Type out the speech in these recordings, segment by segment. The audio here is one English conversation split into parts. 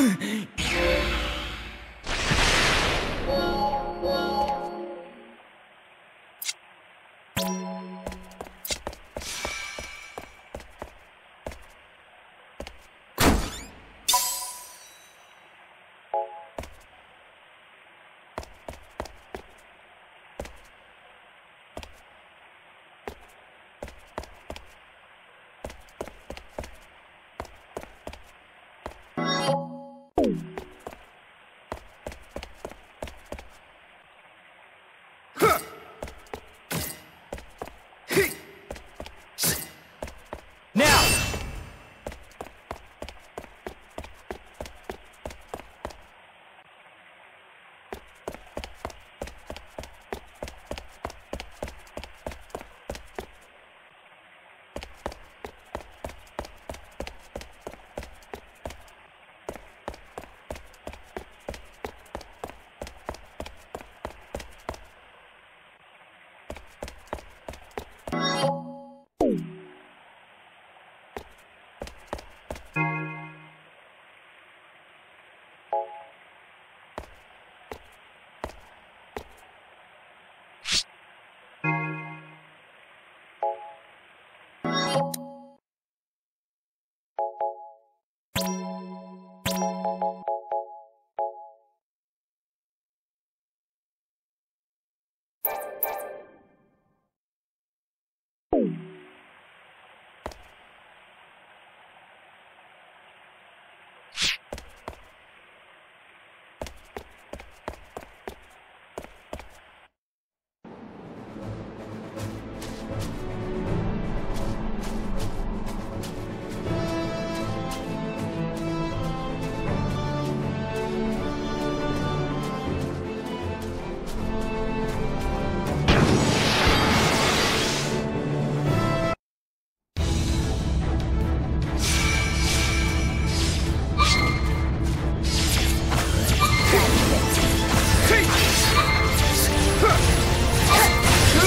Ugh!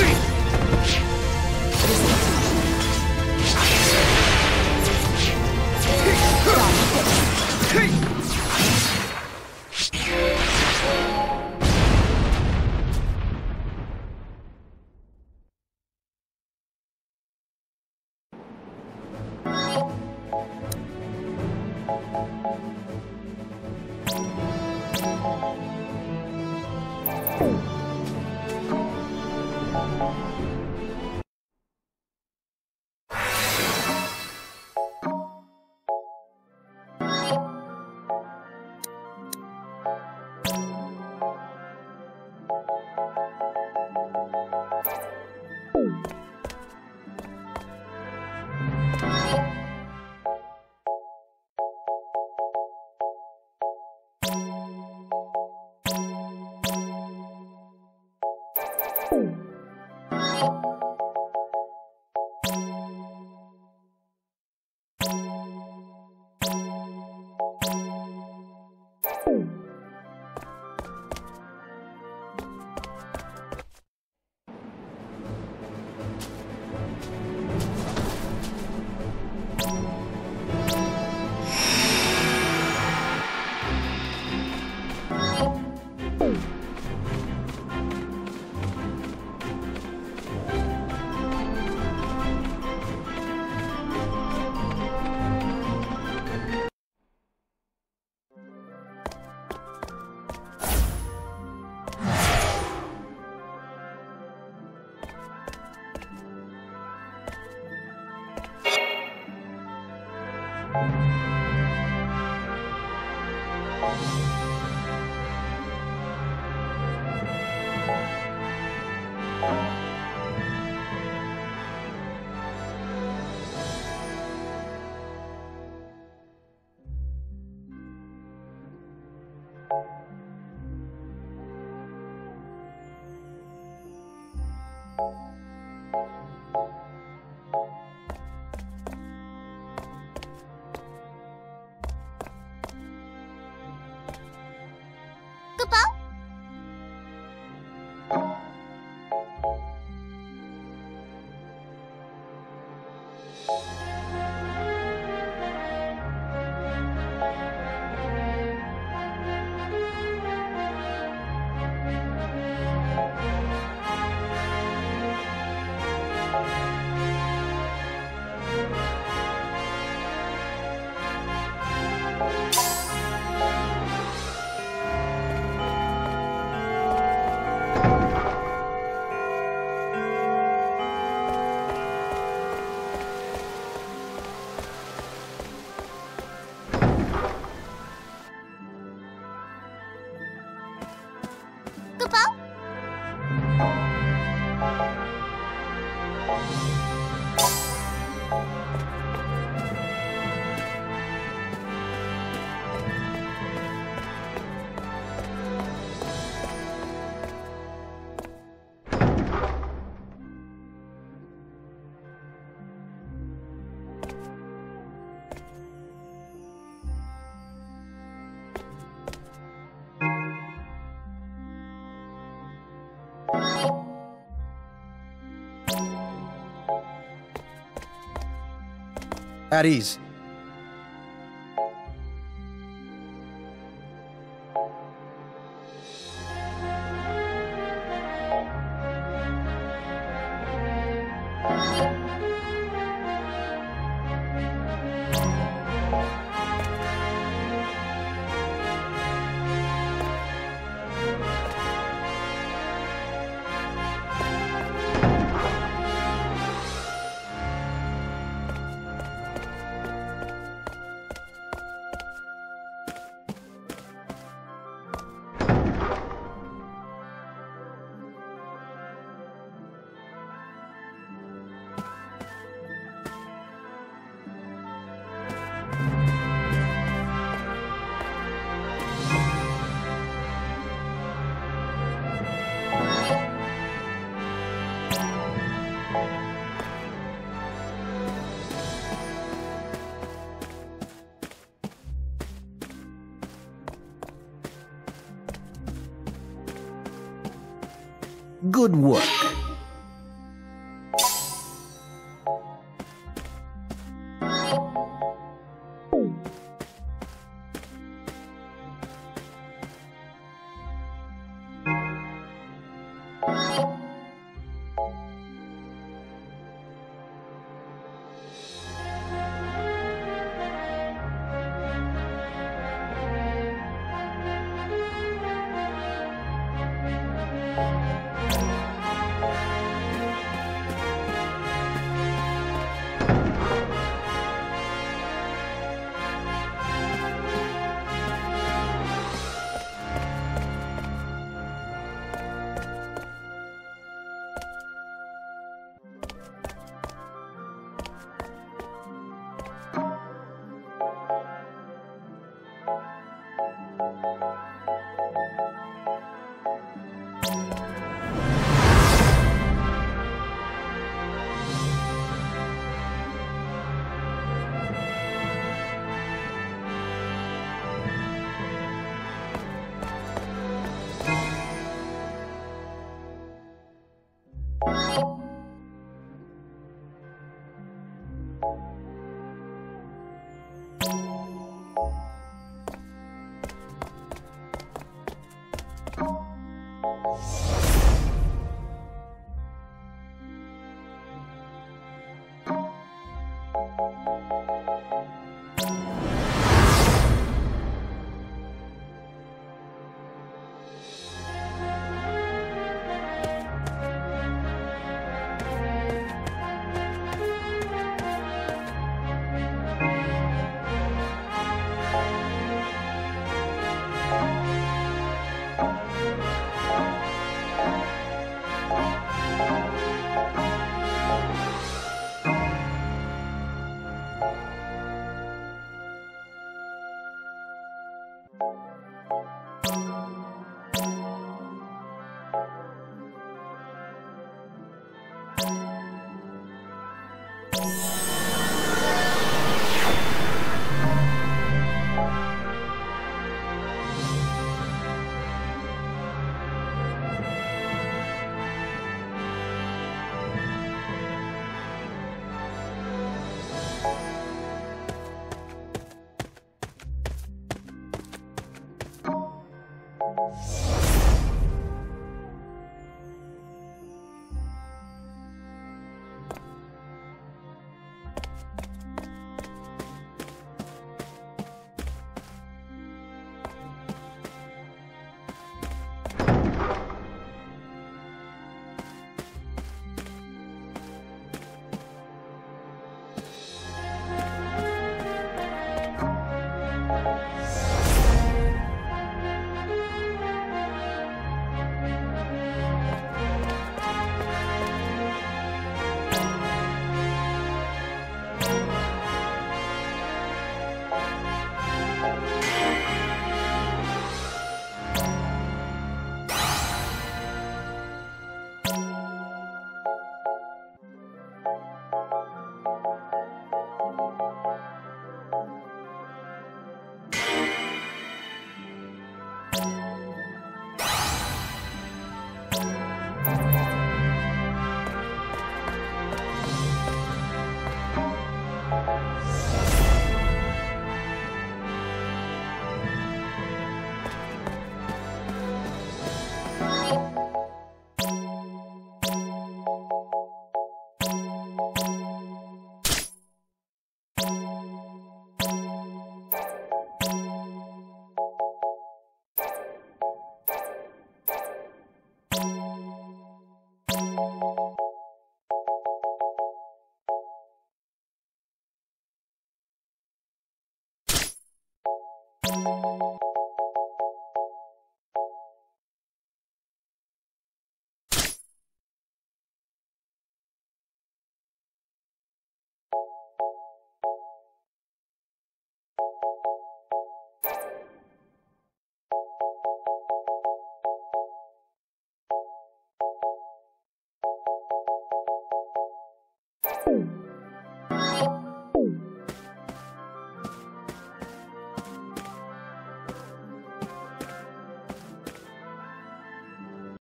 Ready! Música At ease. Good work.